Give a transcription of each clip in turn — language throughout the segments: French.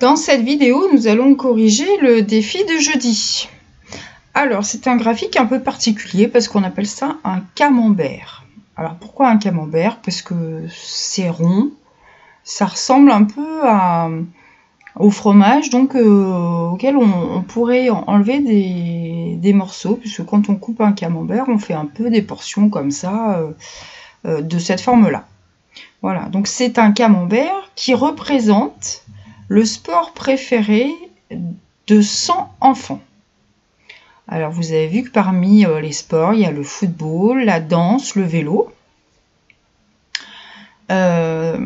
Dans cette vidéo, nous allons corriger le défi de jeudi. Alors, c'est un graphique un peu particulier parce qu'on appelle ça un camembert. Alors, pourquoi un camembert? Parce que c'est rond, ça ressemble un peu au fromage donc euh, auquel on, pourrait enlever des, morceaux, puisque quand on coupe un camembert, on fait un peu des portions comme ça, euh, euh, de cette forme-là. Voilà, donc c'est un camembert qui représente le sport préféré de 100 enfants. Alors vous avez vu que parmi euh, les sports, il y a le football, la danse, le vélo, euh,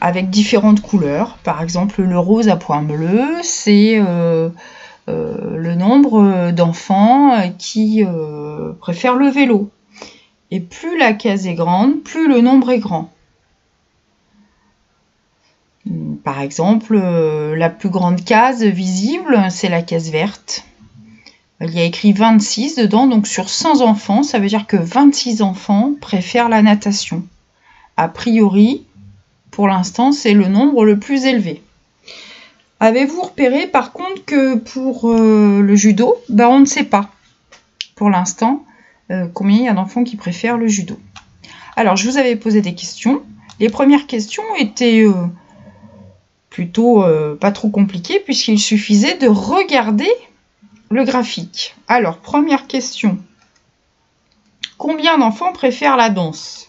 avec différentes couleurs. Par exemple, le rose à point bleu, c'est euh, le nombre d'enfants qui préfèrent le vélo. Et plus la case est grande, plus le nombre est grand. Par exemple, euh, la plus grande case visible, c'est la case verte. Il y a écrit 26 dedans, donc sur 100 enfants, ça veut dire que 26 enfants préfèrent la natation. A priori, pour l'instant, c'est le nombre le plus élevé. Avez-vous repéré par contre que pour euh, le judo, bah, on ne sait pas pour l'instant euh, combien il y a d'enfants qui préfèrent le judo. Alors, je vous avais posé des questions. Les premières questions étaient plutôt euh, pas trop compliqué puisqu'il suffisait de regarder le graphique. Alors, première question. Combien d'enfants préfèrent la danse?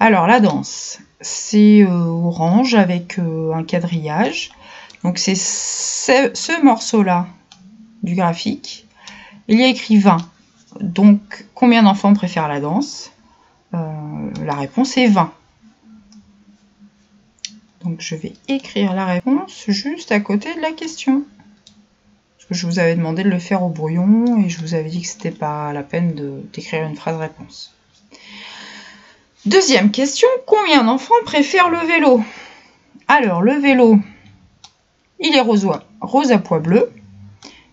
Alors, la danse, c'est euh, orange avec euh, un quadrillage. Donc, c'est ce, morceau-là du graphique. Il y a écrit 20. Donc, combien d'enfants préfèrent la danse? La réponse est 20. Donc je vais écrire la réponse juste à côté de la question. Parce que je vous avais demandé de le faire au brouillon et je vous avais dit que c'était pas la peine d'écrire une phrase réponse. Deuxième question, combien d'enfants préfèrent le vélo? Alors le vélo, il est rose, rose à pois bleu.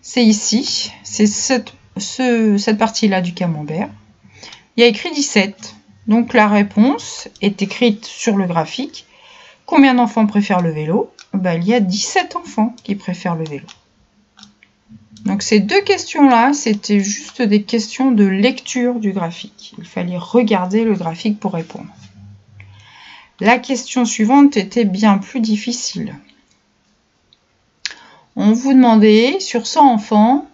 C'est ici, c'est cette, cette partie-là du camembert. Il y a écrit 17. Donc la réponse est écrite sur le graphique Combien d'enfants préfèrent le vélo? Ben, Il y a 17 enfants qui préfèrent le vélo. Donc ces deux questions-là, c'était juste des questions de lecture du graphique. Il fallait regarder le graphique pour répondre. La question suivante était bien plus difficile. On vous demandait, sur 100 enfants,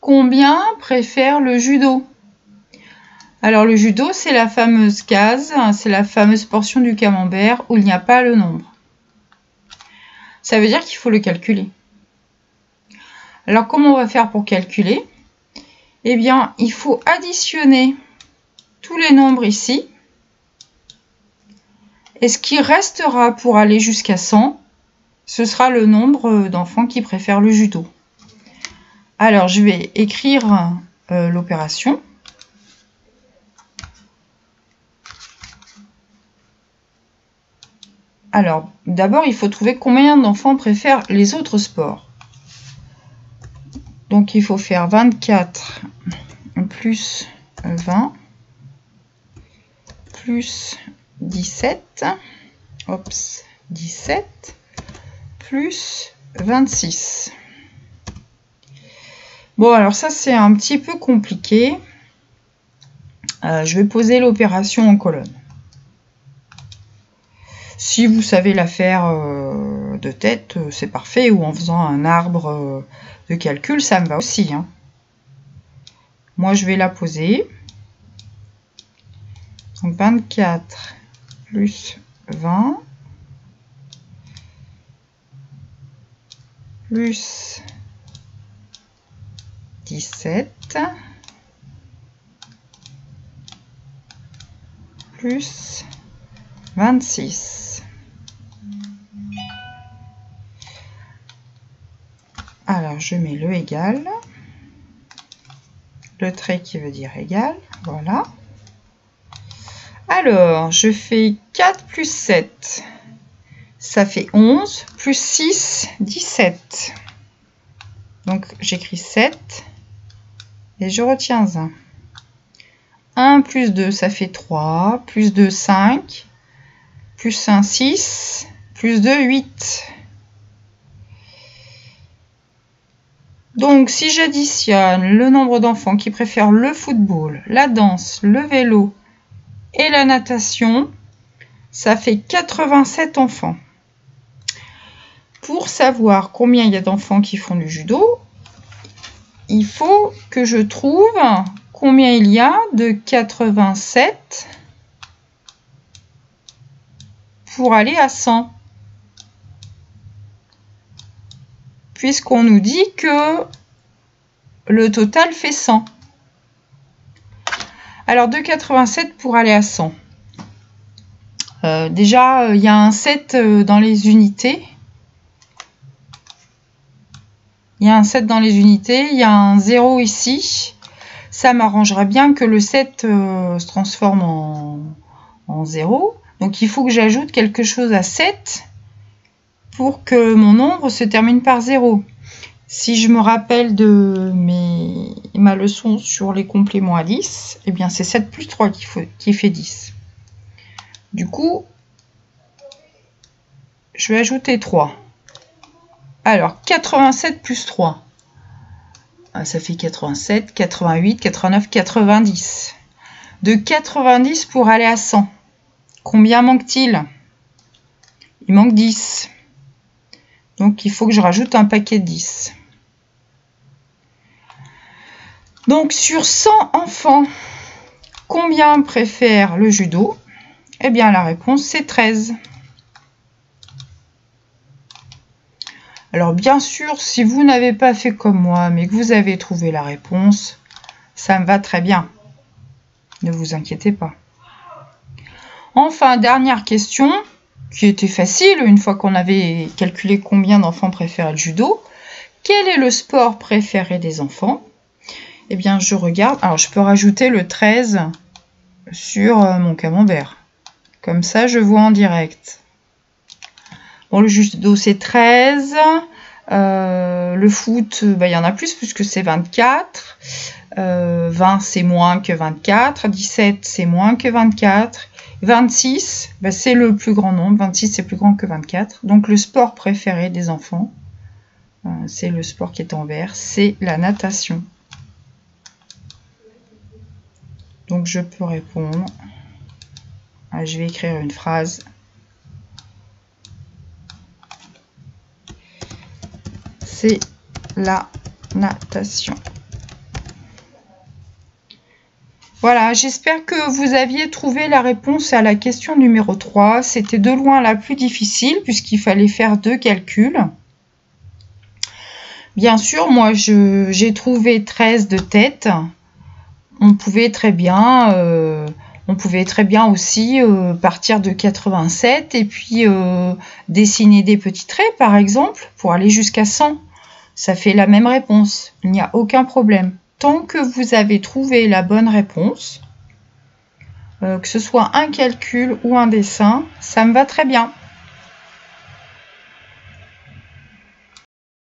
combien préfèrent le judo? Alors le judo, c'est la fameuse case, hein, c'est la fameuse portion du camembert où il n'y a pas le nombre. Ça veut dire qu'il faut le calculer. Alors comment on va faire pour calculer? Eh bien, il faut additionner tous les nombres ici. Et ce qui restera pour aller jusqu'à 100, ce sera le nombre d'enfants qui préfèrent le judo. Alors, je vais écrire euh, l'opération. Alors, d'abord, il faut trouver combien d'enfants préfèrent les autres sports. Donc, il faut faire 24 plus 20 plus 17. Oups, 17 plus 26. Bon, alors ça, c'est un petit peu compliqué. Euh, je vais poser l'opération en colonne. Si vous savez la faire euh, de tête, euh, c'est parfait, ou en faisant un arbre euh, de calcul, ça me va aussi. Hein. Moi, je vais la poser. Donc 24 plus 20 plus 17 plus 26. Alors, je mets le égal. Le trait qui veut dire égal. Voilà. Alors, je fais 4 plus 7. Ça fait 11. Plus 6, 17. Donc, j'écris 7. Et je retiens 1. 1 plus 2, ça fait 3. Plus 2, 5. Plus 1, 6. Plus 2, 8. Donc, si j'additionne le nombre d'enfants qui préfèrent le football, la danse, le vélo et la natation, ça fait 87 enfants. Pour savoir combien il y a d'enfants qui font du judo, il faut que je trouve combien il y a de 87 pour aller à 100. Puisqu'on nous dit que le total fait 100. Alors de 87 pour aller à 100. Euh, déjà, il y a un 7 euh, dans les unités. Il y a un 7 dans les unités, il y a un 0 ici. Ça m'arrangerait bien que le 7 euh, se transforme en, en 0. Donc il faut que j'ajoute quelque chose à 7 pour que mon nombre se termine par 0. Si je me rappelle de ma leçon sur les compléments à 10, eh bien c'est 7 plus 3 qui, qui fait 10. Du coup, je vais ajouter 3. Alors, 87 plus 3. Ah, ça fait 87, 88, 89, 90. De 90 pour aller à 100. Combien manque-t-il? Il manque 10. Donc, il faut que je rajoute un paquet de 10. Donc, sur 100 enfants, combien préfèrent le judo? Eh bien, la réponse, c'est 13. Alors bien sûr, si vous n'avez pas fait comme moi, mais que vous avez trouvé la réponse, ça me va très bien. Ne vous inquiétez pas. Enfin, dernière question, qui était facile une fois qu'on avait calculé combien d'enfants préféraient le judo. Quel est le sport préféré des enfants? Eh bien, je regarde. Alors, je peux rajouter le 13 sur euh, mon camembert. Comme ça, je vois en direct. Bon, le judo, c'est 13. Euh, le foot, bah, il y en a plus puisque c'est 24. 20, euh, c'est moins que 24. 17, c'est moins que 24. 26, bah, c'est le plus grand nombre. 26, c'est plus grand que 24. Donc, le sport préféré des enfants, euh, c'est le sport qui est en vert, c'est la natation. Donc, je peux répondre. Ah, je vais écrire une phrase c'est la natation. Voilà, j'espère que vous aviez trouvé la réponse à la question numéro 3. C'était de loin la plus difficile puisqu'il fallait faire deux calculs. Bien sûr, moi j'ai trouvé 13 de tête. On pouvait très bien euh, on pouvait très bien aussi euh, partir de 87 et puis euh, dessiner des petits traits, par exemple, pour aller jusqu'à 100. Ça fait la même réponse. Il n'y a aucun problème. Tant que vous avez trouvé la bonne réponse, euh, que ce soit un calcul ou un dessin, ça me va très bien.